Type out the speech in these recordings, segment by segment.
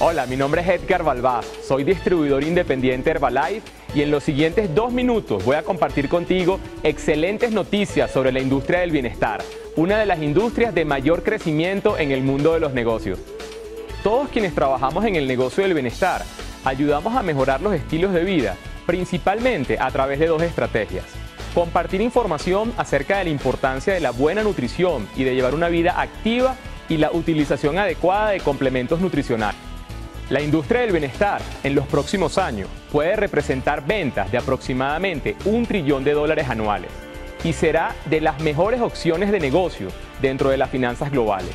Hola, mi nombre es Edgar Balbás, soy distribuidor independiente Herbalife y en los siguientes dos minutos voy a compartir contigo excelentes noticias sobre la industria del bienestar, una de las industrias de mayor crecimiento en el mundo de los negocios. Todos quienes trabajamos en el negocio del bienestar ayudamos a mejorar los estilos de vida, principalmente a través de dos estrategias. Compartir información acerca de la importancia de la buena nutrición y de llevar una vida activa y la utilización adecuada de complementos nutricionales. La industria del bienestar en los próximos años puede representar ventas de aproximadamente un trillón de dólares anuales y será de las mejores opciones de negocio dentro de las finanzas globales.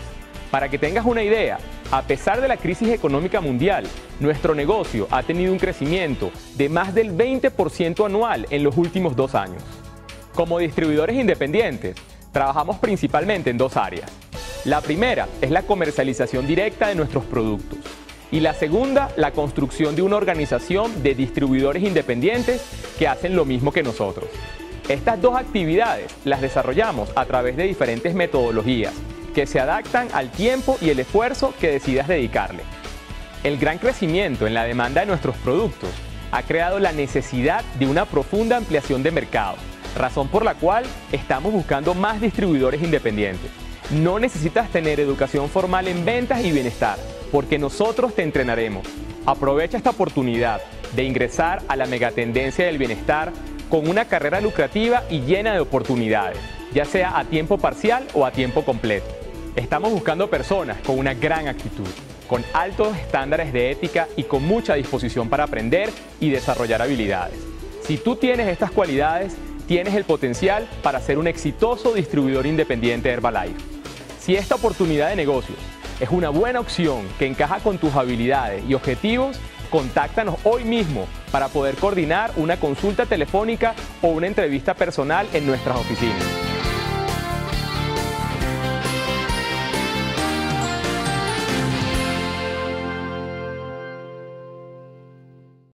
Para que tengas una idea, a pesar de la crisis económica mundial, nuestro negocio ha tenido un crecimiento de más del 20% anual en los últimos dos años. Como distribuidores independientes, trabajamos principalmente en dos áreas. La primera es la comercialización directa de nuestros productos y la segunda, la construcción de una organización de distribuidores independientes que hacen lo mismo que nosotros. Estas dos actividades las desarrollamos a través de diferentes metodologías que se adaptan al tiempo y el esfuerzo que decidas dedicarle. El gran crecimiento en la demanda de nuestros productos ha creado la necesidad de una profunda ampliación de mercado, razón por la cual estamos buscando más distribuidores independientes. No necesitas tener educación formal en ventas y bienestar porque nosotros te entrenaremos. Aprovecha esta oportunidad de ingresar a la megatendencia del bienestar con una carrera lucrativa y llena de oportunidades, ya sea a tiempo parcial o a tiempo completo. Estamos buscando personas con una gran actitud, con altos estándares de ética y con mucha disposición para aprender y desarrollar habilidades. Si tú tienes estas cualidades, tienes el potencial para ser un exitoso distribuidor independiente de Herbalife. Si esta oportunidad de negocios es una buena opción que encaja con tus habilidades y objetivos, contáctanos hoy mismo para poder coordinar una consulta telefónica o una entrevista personal en nuestras oficinas.